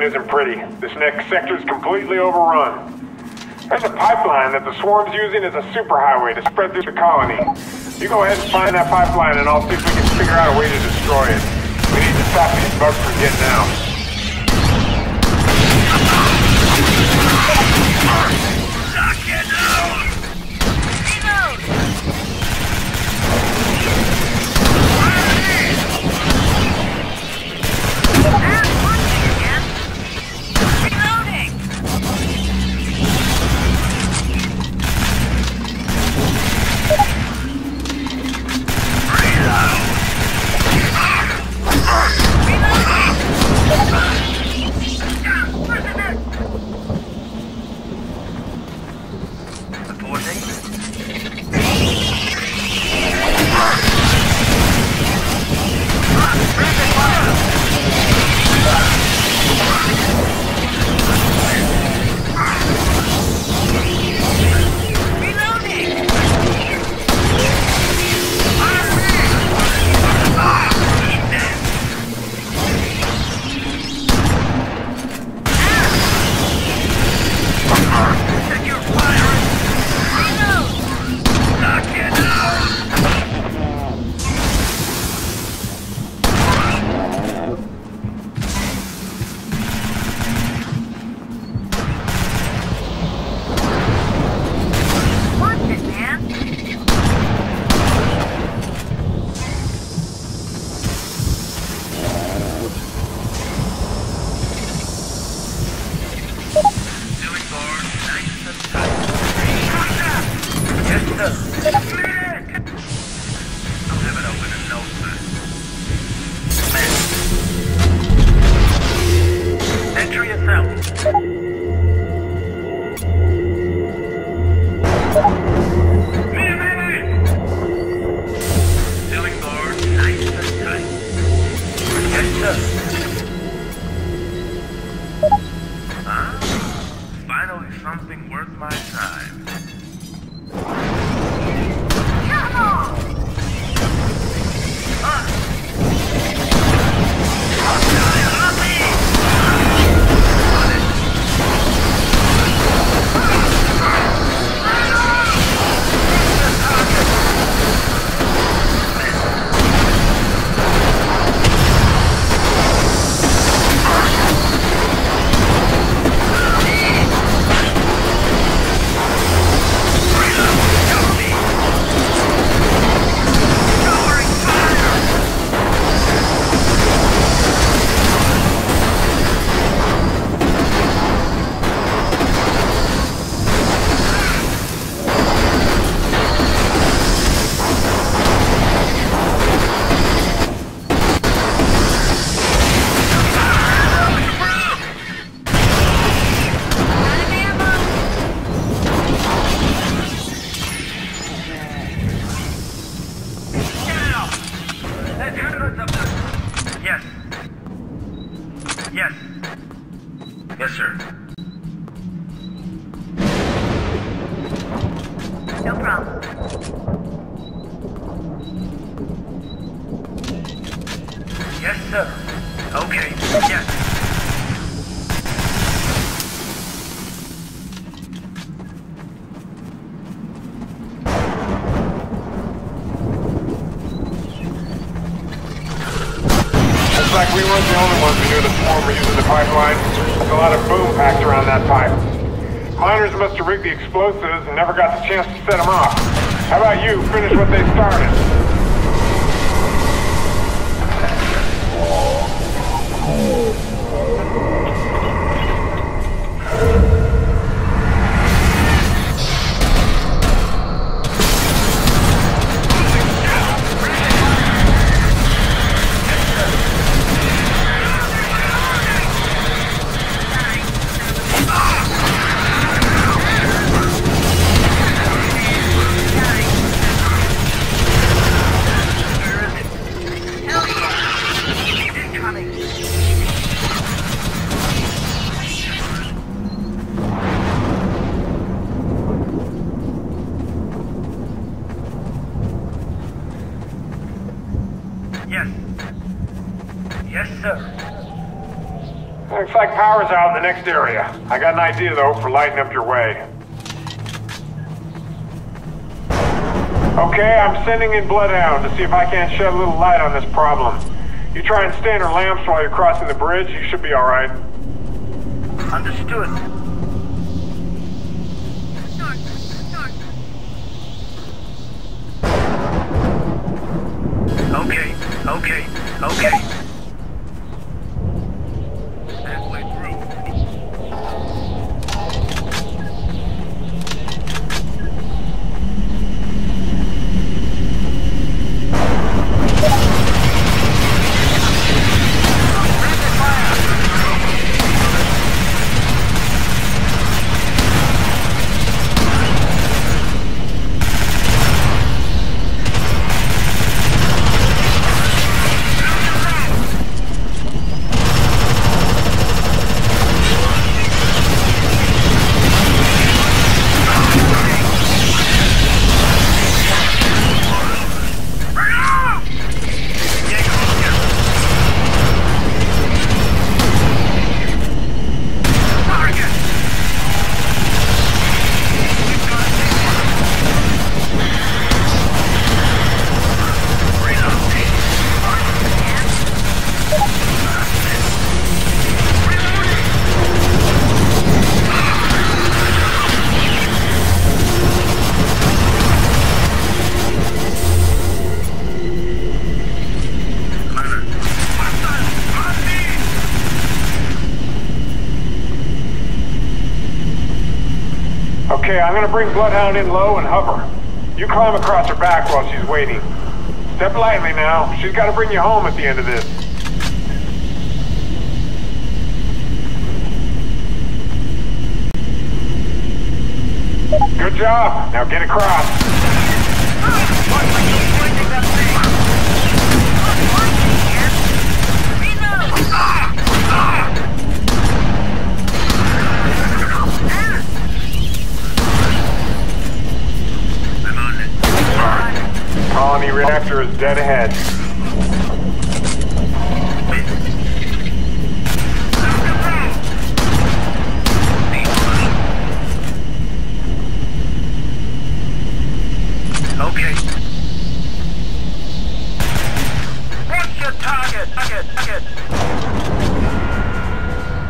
situation isn't pretty. This next sector is completely overrun. There's a pipeline that the swarm's using as a superhighway to spread through the colony. You go ahead and find that pipeline and I'll see if we can figure out a way to destroy it. We need to stop these bugs from getting out. down. Yes, sir. No problem. Yes, sir. Okay, yes. Looks like we weren't the only ones who knew the form were using the pipeline. There's a lot of boom packed around that pipe. Miners must have rigged the explosives and never got the chance to set them off. How about you finish what they started? Oh. Power's out in the next area. I got an idea, though, for lighting up your way. Okay, I'm sending in Bloodhound to see if I can't shed a little light on this problem. You try and stand her lamps while you're crossing the bridge, you should be alright. Understood. Okay, okay, okay. Okay, I'm gonna bring Bloodhound in low and hover. You climb across her back while she's waiting. Step lightly now. She's gotta bring you home at the end of this. Good job. Now get across. Dead ahead.